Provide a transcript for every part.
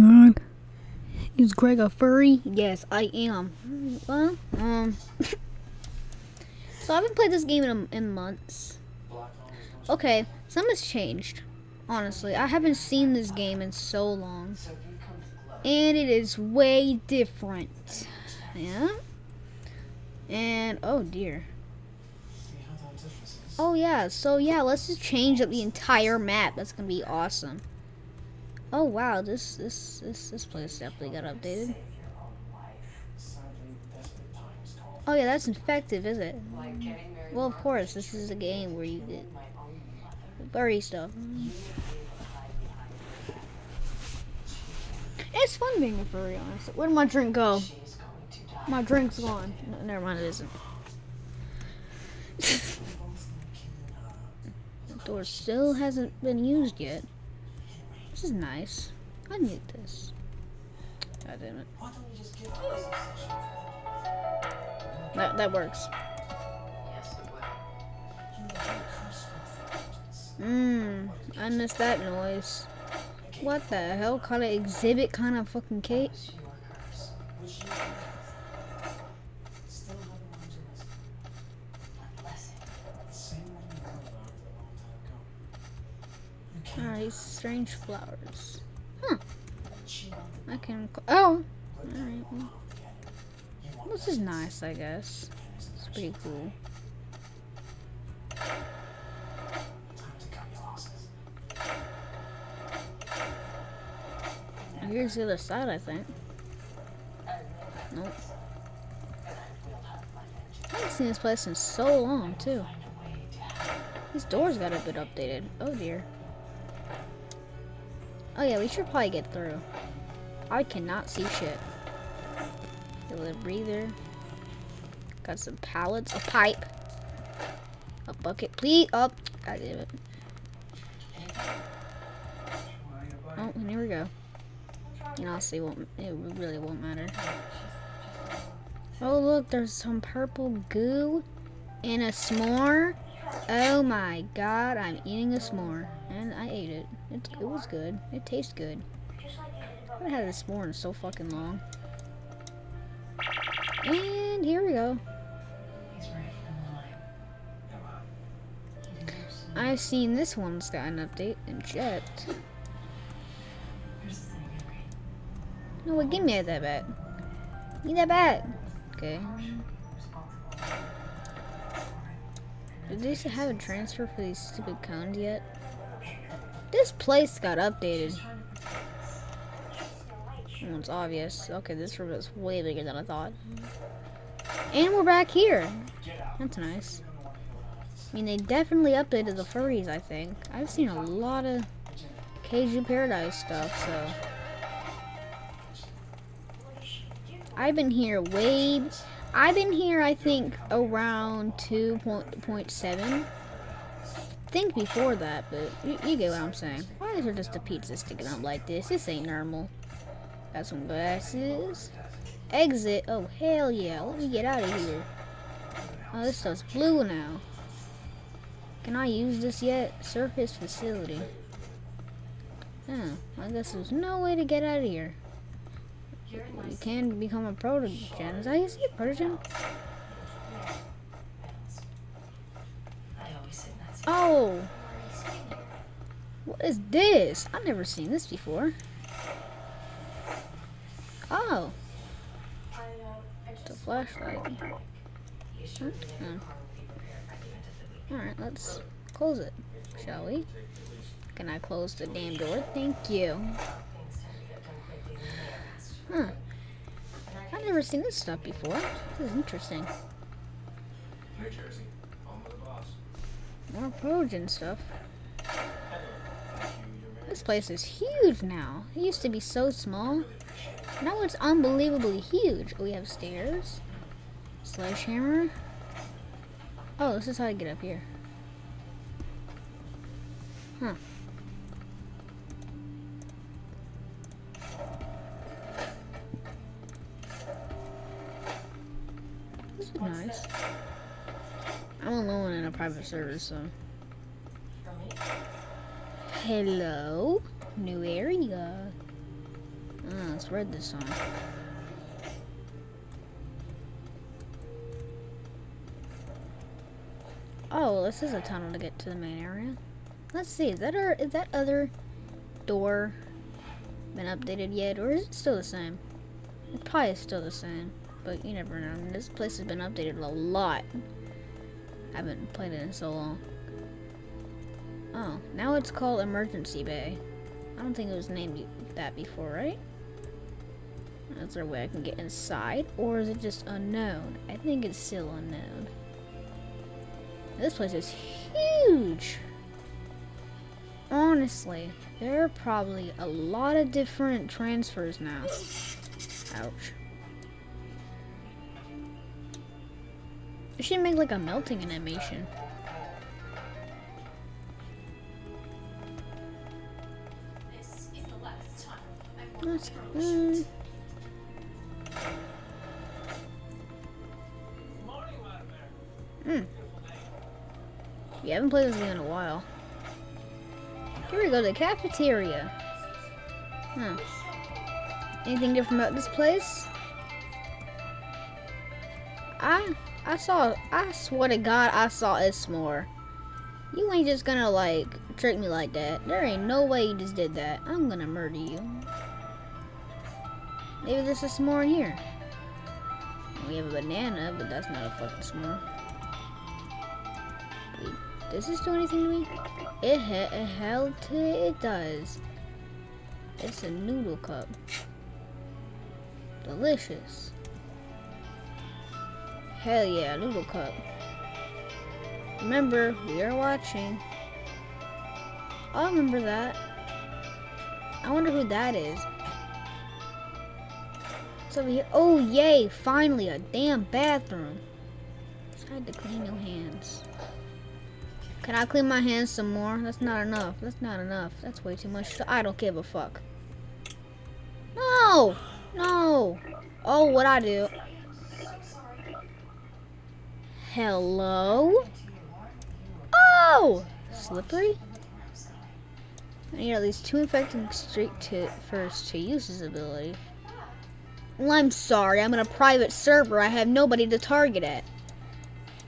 Greg? Is Greg a furry? Yes, I am. Well, um. so I haven't played this game in, in months. Okay, something's changed. Honestly, I haven't seen this game in so long. And it is way different. Yeah? And, oh dear. Oh yeah, so yeah, let's just change up the entire map. That's gonna be awesome. Oh wow, this this this this place definitely got updated. Oh yeah, that's infective, is it? Well, of course, this is a game where you get furry stuff. It's fun being a furry, honestly. Where did my drink go? My drink's gone. No, never mind, it isn't. the door still hasn't been used yet. This is nice. I need this. God damn it. That, that works. Mmm, I missed that noise. What the hell kind of exhibit kind of fucking cake? Alright, strange flowers. Huh. I can. Oh! Alright. This is nice, I guess. It's pretty cool. Here's the other side, I think. Nope. I haven't seen this place in so long, too. These doors got a bit updated. Oh, dear. Oh, yeah, we should probably get through. I cannot see shit. A little breather. Got some pallets. A pipe. A bucket. Please. Up. Oh, God damn it. Oh, and here we go. And honestly, won't, it really won't matter. Oh, look, there's some purple goo and a s'more. Oh my god, I'm eating a s'more. And I ate it. It, it was good. It tastes good. I haven't had a s'more in so fucking long. And here we go. I've seen this one's got an update in Jet. No, wait, give me that back. Give me that back. Okay. Did they have a transfer for these stupid cones yet? This place got updated. Well, it's obvious. Okay, this room is way bigger than I thought. And we're back here. That's nice. I mean, they definitely updated the furries, I think. I've seen a lot of Kaiju Paradise stuff, so... I've been here way... I've been here, I think, around 2.7. think before that, but you, you, get what I'm saying. Why is there just a pizza sticking up like this? This ain't normal. Got some glasses. Exit. Oh, hell yeah. Let me get out of here. Oh, this stuff's blue now. Can I use this yet? Surface facility. Huh. I guess there's no way to get out of here. You can become a protogen. Is that you a protogen? Oh! What is this? I've never seen this before. Oh. It's a flashlight. Hmm. Alright, let's close it, shall we? Can I close the damn door? Thank you. Huh. I've never seen this stuff before. This is interesting. More Progen stuff. This place is huge now. It used to be so small. Now it's unbelievably huge. We have stairs. Sledgehammer. Oh, this is how I get up here. Huh. nice. I'm server, so. Hello? New area. Mm, let's read this sign. Oh, this is a tunnel to get to the main area. Let's see, is that, our, is that other door been updated yet, or is it still the same? It probably is still the same, but you never know. This place has been updated a lot. I haven't played it in so long. Oh, now it's called Emergency Bay. I don't think it was named that before, right? Is there a way I can get inside? Or is it just unknown? I think it's still unknown. This place is huge! Honestly, there are probably a lot of different transfers now. Ouch. We should make like a melting animation. That's, mm. Mm. Yeah, I haven't played this game in a while. Here we go, to the cafeteria. Huh. Anything different about this place? I I saw I swear to God I saw s'more. You ain't just gonna like trick me like that. There ain't no way you just did that. I'm gonna murder you. Maybe there's a s'more in here. We have a banana, but that's not a fucking s'more. Wait, does this do anything to me? It, ha it hell to it does. It's a noodle cup. Delicious. Hell yeah, noodle cup. Remember, we are watching. I remember that. I wonder who that is. It's over here. Oh, yay! Finally, a damn bathroom. Tried to clean your hands. Can I clean my hands some more? That's not enough. That's not enough. That's way too much. So I don't give a fuck. No! No! Oh, what I do? Hello? Oh! Slippery? I need at least two infecting streak to first to use his ability. Well, I'm sorry. I'm in a private server. I have nobody to target at.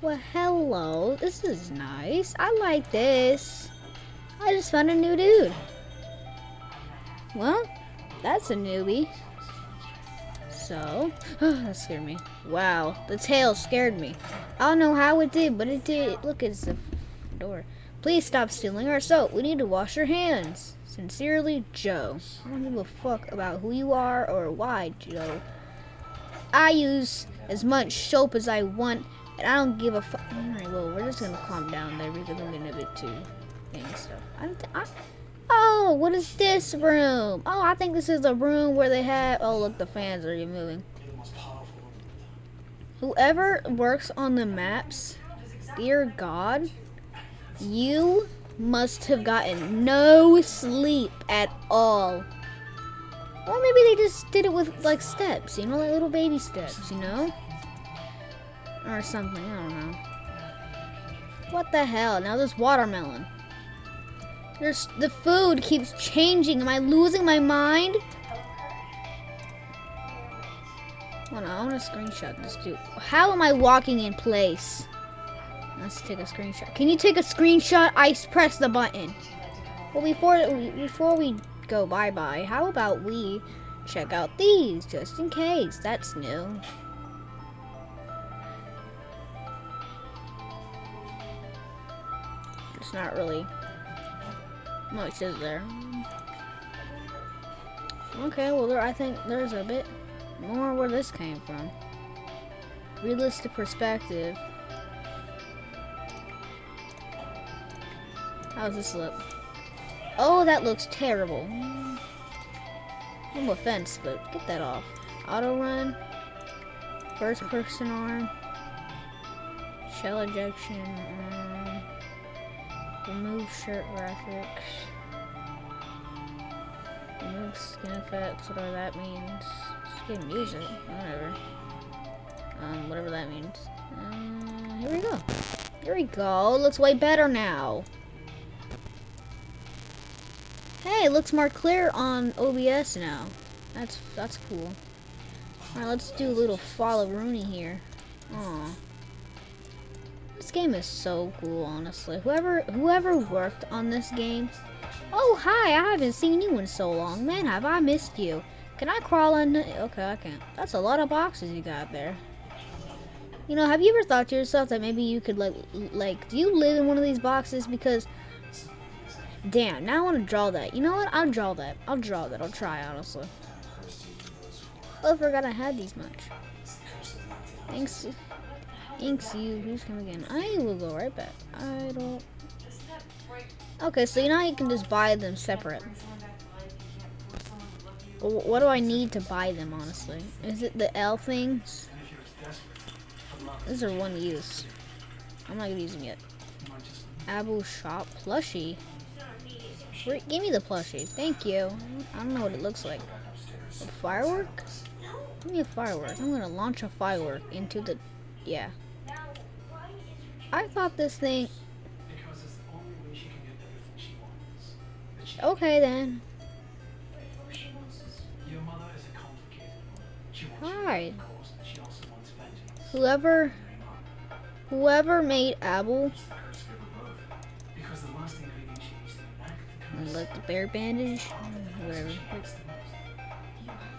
Well, hello. This is nice. I like this. I just found a new dude. Well, that's a newbie. So, that scared me. Wow, the tail scared me. I don't know how it did, but it did. Look, it's the door. Please stop stealing our soap. We need to wash our hands. Sincerely, Joe. I don't give a fuck about who you are or why, Joe. I use as much soap as I want, and I don't give a fuck. Alright, well, we're just gonna calm down there because I'm getting a bit too dang stuff. I I oh, what is this room? Oh, I think this is the room where they have. Oh, look, the fans are moving. Whoever works on the maps, dear God, you must have gotten no sleep at all. Or maybe they just did it with like steps, you know, like little baby steps, you know? Or something, I don't know. What the hell? Now there's watermelon. There's the food keeps changing. Am I losing my mind? Hold on, I want to screenshot this dude. How am I walking in place? Let's take a screenshot. Can you take a screenshot? I press the button. Well, before before we go bye-bye, how about we check out these, just in case. That's new. It's not really much, is there? Okay, well, there, I think there's a bit more where this came from. Realistic perspective. How's this look? Oh, that looks terrible. No offense, but get that off. Auto run. First person arm. Shell ejection. Um, remove shirt graphics. Remove skin effects, whatever that means. Skin music, whatever. Um, whatever that means. Uh, here we go. Here we go. Looks way better now. Hey, looks more clear on OBS now. That's that's cool. Alright, let's do a little follow Rooney here. Aw. This game is so cool, honestly. Whoever whoever worked on this game. Oh, hi, I haven't seen you in so long. Man, have I missed you. Can I crawl on? Okay, I can't. That's a lot of boxes you got there. You know, have you ever thought to yourself that maybe you could, like, like, do you live in one of these boxes? Because, damn, now I want to draw that. You know what? I'll draw that. I'll draw that. I'll try, honestly. Oh, I forgot I had these much. Thanks. Thanks you. Please come again. I will go right back. I don't... Okay, so you know you can just buy them separate. What do I need to buy them, honestly? Is it the L things? These are one use. I'm not gonna use them yet. Abu Shop plushie. Give me the plushie. Thank you. I don't know what it looks like. A firework? Give me a firework. I'm gonna launch a firework into the... Yeah. I thought this thing... Okay then. Hi. Whoever, whoever made Apple, like the bear bandage, whatever.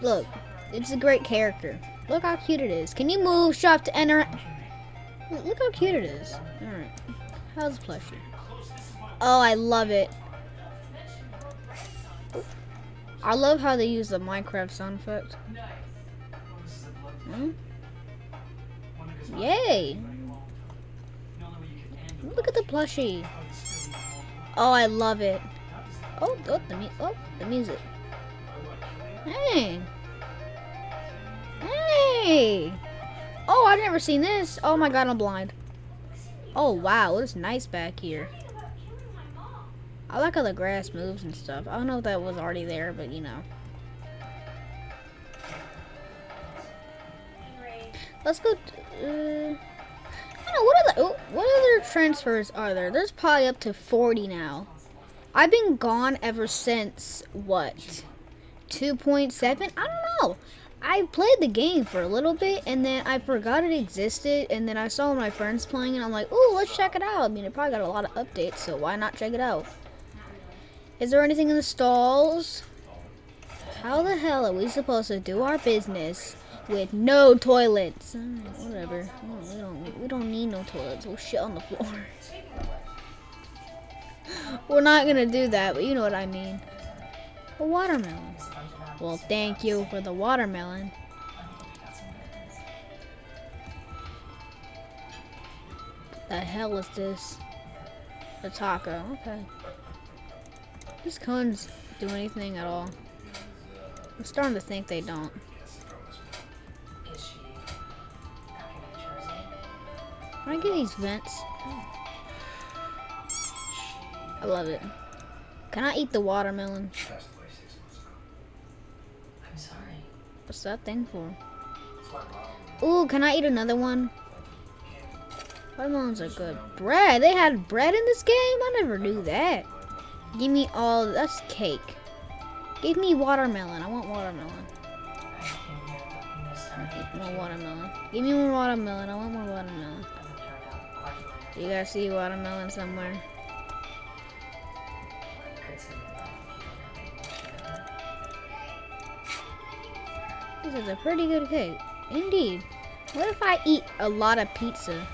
Look, it's a great character. Look how cute it is. Can you move shop to enter? Look how cute it is. Alright. How's the plushie? Oh, I love it. I love how they use the Minecraft sound effect. Yay! Look at the plushie. Oh, I love it. Oh, oh, the, oh, the music. Hey! Hey! Oh, I've never seen this. Oh my god, I'm blind. Oh, wow, it's nice back here. I like how the grass moves and stuff. I don't know if that was already there, but you know. Let's go. Uh, I know what other oh, what other transfers are there? There's probably up to 40 now. I've been gone ever since what 2.7. I don't know. I played the game for a little bit and then I forgot it existed and then I saw my friends playing and I'm like, oh, let's check it out. I mean, it probably got a lot of updates, so why not check it out? Is there anything in the stalls? How the hell are we supposed to do our business with no toilets. whatever. We don't, we don't need no toilets. We'll shit on the floor. We're not gonna do that, but you know what I mean. A watermelon. Well, thank you for the watermelon. The hell is this? A taco. Okay. These cones do anything at all. I'm starting to think they don't. Can I get these vents? I love it. Can I eat the watermelon? I'm sorry. What's that thing for? Ooh, can I eat another one? Watermelons are good. Bread! They had bread in this game? I never knew that. Give me all... That's cake. Give me watermelon. I want watermelon. More watermelon. Give me more watermelon. I want more watermelon. You guys see watermelon somewhere? This is a pretty good cake. Indeed. What if I eat a lot of pizza?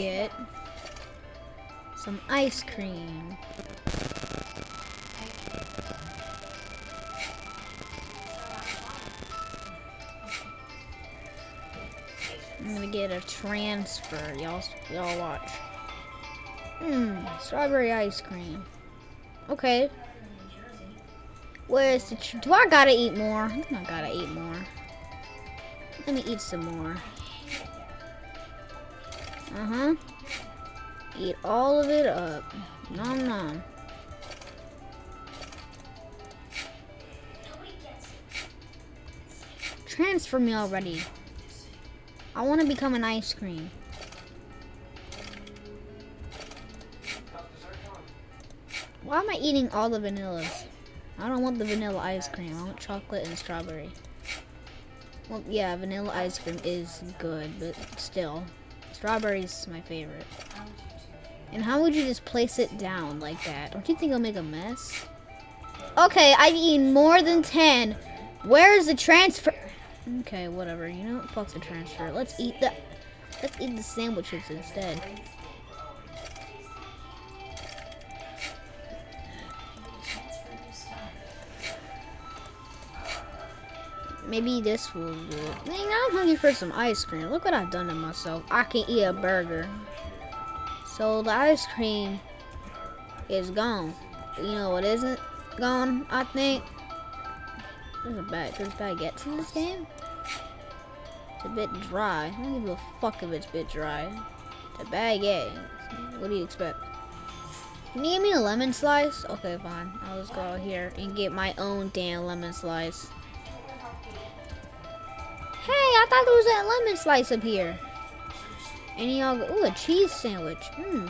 Get some ice cream. I'm gonna get a transfer. Y'all, y'all watch. Mmm, strawberry ice cream. Okay. Where's the? Do I gotta eat more? I I gotta eat more. Let me eat some more. Uh-huh. Eat all of it up. Nom nom. Transfer me already. I want to become an ice cream. Why am I eating all the vanillas? I don't want the vanilla ice cream. I want chocolate and strawberry. Well, yeah, vanilla ice cream is good, but still. Strawberry's my favorite. And how would you just place it down like that? Don't you think it'll make a mess? Okay, I've eaten more than 10. Where's the transfer? Okay, whatever. You know what? Fuck the transfer. Let's eat the... Let's eat the sandwiches instead. Maybe this will do it. Dang, I'm hungry for some ice cream. Look what I've done to myself. I can eat a burger. So the ice cream is gone. You know what isn't gone, I think? There's a bag. There's baguettes in this game? It's a bit dry. I don't give a fuck if it's a bit dry. It's a baguette. What do you expect? Can you give me a lemon slice? Okay, fine. I'll just go out here and get my own damn lemon slice. I thought there was a lemon slice up here. And y'all go, ooh, a cheese sandwich. Hmm.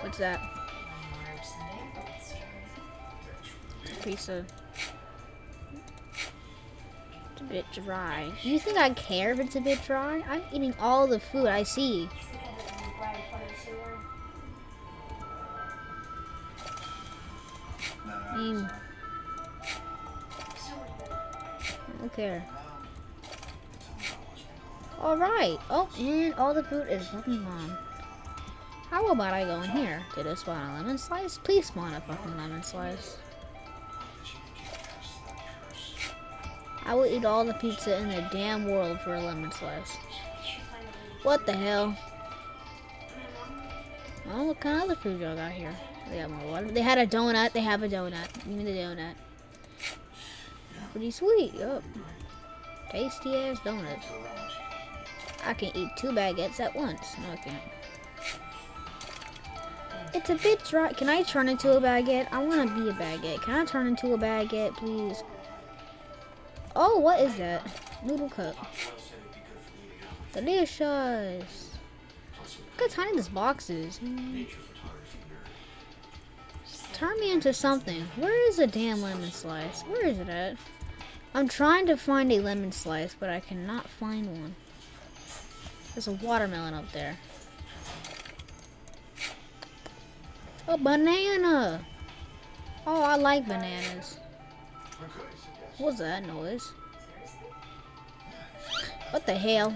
What's that? Pizza. It's a bit dry. Do you think I care if it's a bit dry? I'm eating all the food I see. I mean, care. Alright. Oh, and all the food is fucking gone. How about I go in here? Did it spawn a lemon slice? Please spawn a fucking lemon slice. I will eat all the pizza in the damn world for a lemon slice. What the hell? Oh, what kind of other food y'all got here? They got more water. They had a donut. They have a donut. Give me the donut pretty sweet. Yup. Tasty ass donut. I can eat two baguettes at once. No, I can't. It's a bit dry. Can I turn into a baguette? I want to be a baguette. Can I turn into a baguette, please? Oh, what is that? Noodle cup. Delicious. Look how tiny this box is. Turn me into something. Where is the damn lemon slice? Where is it at? I'm trying to find a lemon slice, but I cannot find one. There's a watermelon up there. A banana! Oh, I like bananas. What's that noise? What the hell?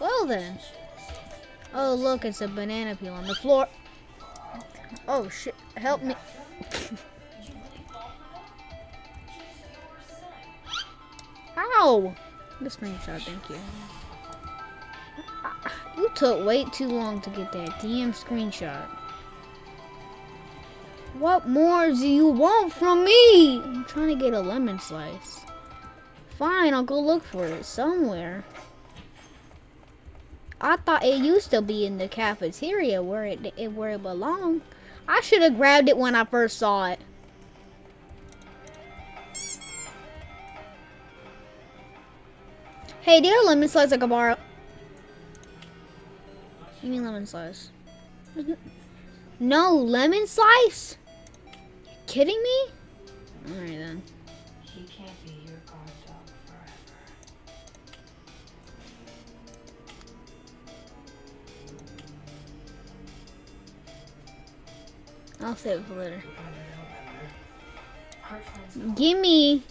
Well then. Oh look, it's a banana peel on the floor. Oh shit, help me. Ow! The screenshot, thank you. You took way too long to get that damn screenshot. What more do you want from me? I'm trying to get a lemon slice. Fine, I'll go look for it somewhere. I thought it used to be in the cafeteria where it, it where it belonged. I should have grabbed it when I first saw it. Hey, do you have lemon slice I can borrow? You mean lemon slice? No, lemon slice? You kidding me? Alright then. He can't be your guard dog forever. I'll save it for later. Gimme!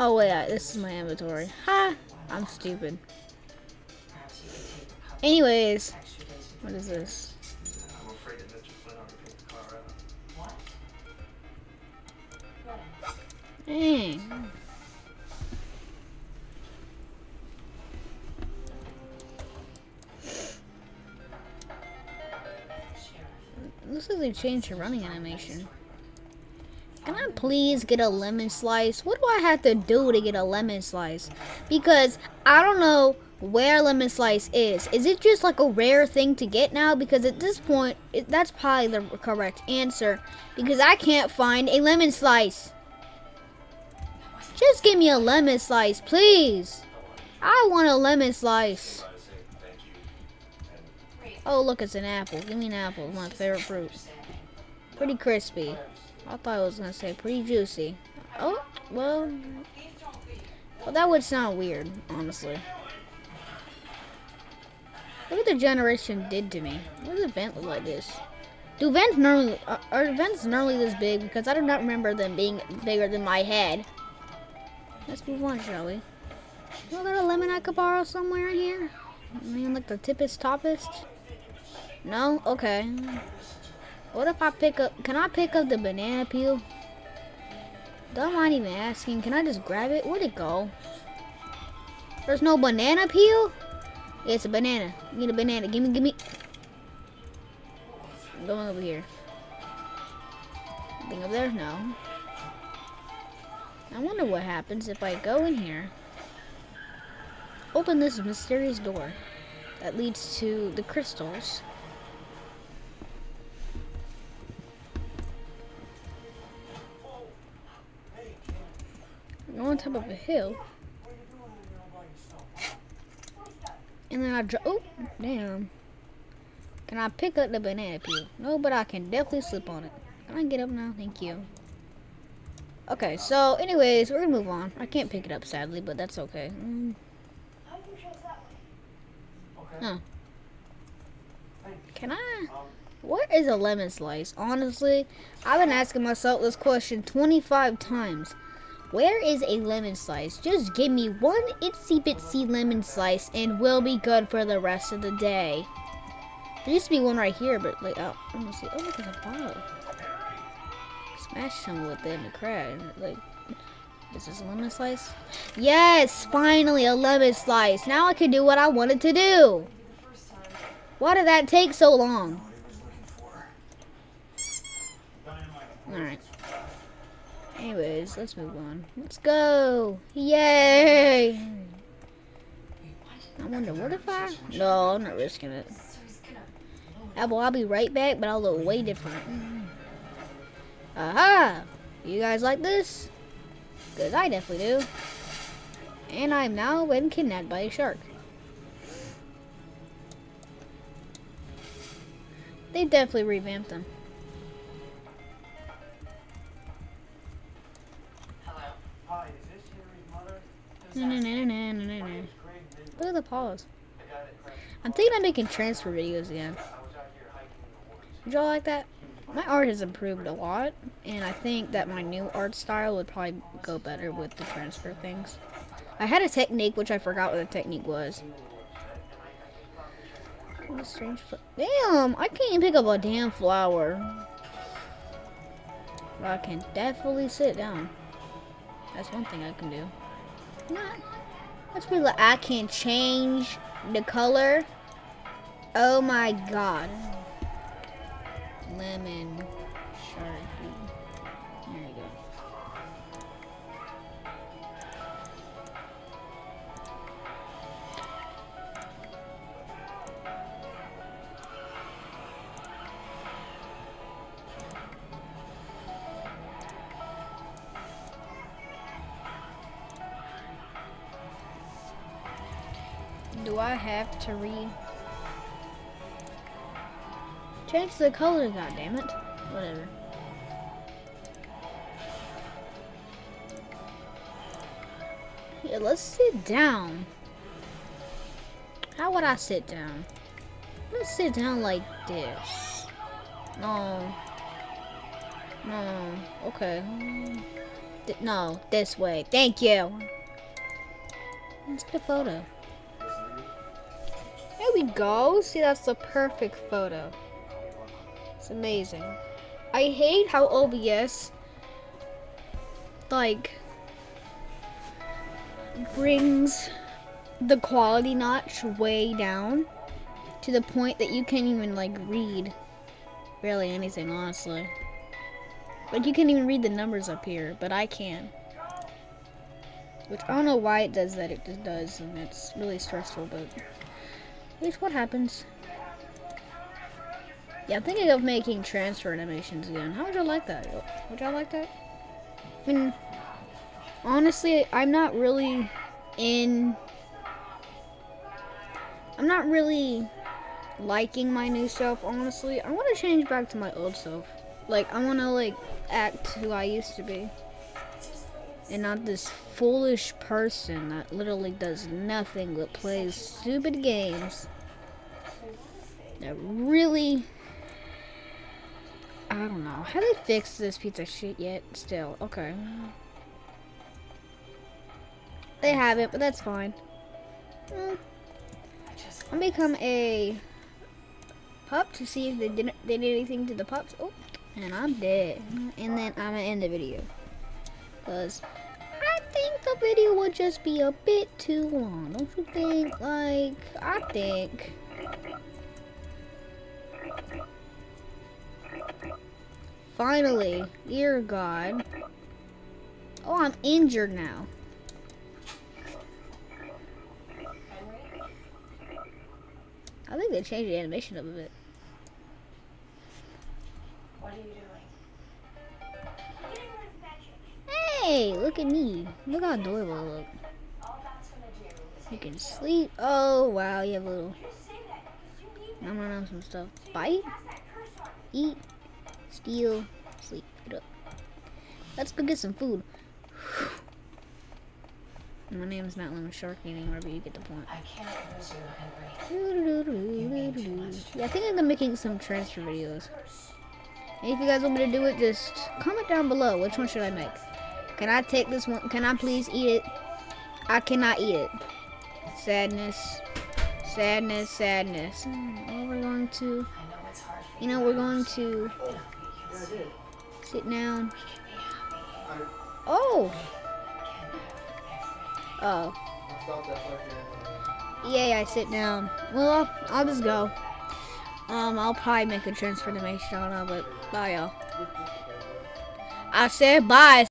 Oh wait, this is my inventory. Ha! I'm stupid. Anyways, what is this? Dang. Looks like they changed the running animation. Please get a lemon slice? What do I have to do to get a lemon slice? Because I don't know where lemon slice is. Is it just like a rare thing to get now? Because at this point, it, that's probably the correct answer. Because I can't find a lemon slice. Just give me a lemon slice, please. I want a lemon slice. Oh, look, it's an apple. Give me an apple. My favorite fruit. Pretty crispy. I thought I was to say pretty juicy. Oh, well... Well, that would sound weird, honestly. Look what the generation did to me. What does a vent look like this? Do vents normally uh, are, are vents normally this big? Because I do not remember them being bigger than my head. Let's move on, shall we? Is there a lemon I could borrow somewhere in here? I mean, like the tippest toppest? No? Okay. What if I pick up, can I pick up the banana peel? Don't mind even asking. Can I just grab it? Where'd it go? There's no banana peel? Yeah, it's a banana. Me a banana. Gimme, gimme. I'm going over here. Anything up there? No. I wonder what happens if I go in here. Open this mysterious door that leads to the crystals. On top of a hill. And then I drop. Oh, damn. Can I pick up the banana peel? No, but I can definitely slip on it. Can I get up now? Thank you. Okay, so anyways, we're gonna move on. I can't pick it up sadly, but that's okay. Mm. Huh. Can I? What is a lemon slice? Honestly, I've been asking myself this question 25 times. Where is a lemon slice? Just give me one itsy bitsy lemon slice and we'll be good for the rest of the day. There used to be one right here, but like, oh, let me see. Oh, look, there's a bottle. Smash some with it in the crowd. Like, is this a lemon slice? Yes, finally a lemon slice. Now I can do what I wanted to do. Why did that take so long? Alright. Anyways, let's move on. Let's go! Yay! I wonder, what if I... No, I'm not risking it. Apple, I'll be right back, but I'll look way different. Aha! You guys like this? Because I definitely do. And I'm now been kidnapped by a shark. They definitely revamped them. Look at the pause. I'm thinking of making transfer videos again. Would y'all like that? My art has improved a lot, and I think that my new art style would probably go better with the transfer things. I had a technique, which I forgot what the technique was. What a strange Damn, I can't even pick up a damn flower. But I can definitely sit down. That's one thing I can do. Like, I can change the color. Oh my god. Lemon Do I have to read? Change the color, God damn it! Whatever. Here, let's sit down. How would I sit down? Let's sit down like this. No. No. Okay. no, this way. Thank you. Let's get a photo. Go. See, that's the perfect photo. It's amazing. I hate how OBS, like, brings the quality notch way down to the point that you can't even, like, read barely anything, honestly. Like, you can't even read the numbers up here, but I can. Which I don't know why it does that. It just does, and it's really stressful. But at least what happens. Yeah, I'm thinking of making transfer animations again. How would y'all like that? Would y'all like that? I mean, honestly, I'm not really in. I'm not really liking my new self, honestly. I want to change back to my old self. Like, I want to, like, act who I used to be. And not this foolish person that literally does nothing but plays stupid games. That really... I don't know. Have they fixed this pizza shit yet? Still. Okay. They haven't, but that's fine. Mm. I'll become a pup to see if they did they did anything to the pups. Oh, and I'm dead. And then I'm gonna end the video. Cause I video would just be a bit too long. Don't you think? Like, I think. Finally, dear God. Oh, I'm injured now. I think they changed the animation of it. What are you doing? Hey, look at me. Look how adorable I look. All that's gonna do is You can sleep. Oh, wow, you have a little... I'm gonna know some stuff. Bite, eat, steal, sleep. Get up. Let's go get some food. My name is not Lemon Shark anymore, but you get the point. I can't lose you, Henry. Yeah, I think I'm making some transfer videos. And if you guys want me to do it, just comment down below. Which one should I make? Can I take this one? Can I please eat it? I cannot eat it. Sadness. Sadness, sadness. Well, we're going to, you know, we're going to sit down. Oh! Oh. Yay, I sit down. Well, I'll, just go. Um, I'll probably make a transfer animation. I don't but bye, y'all. I said bye.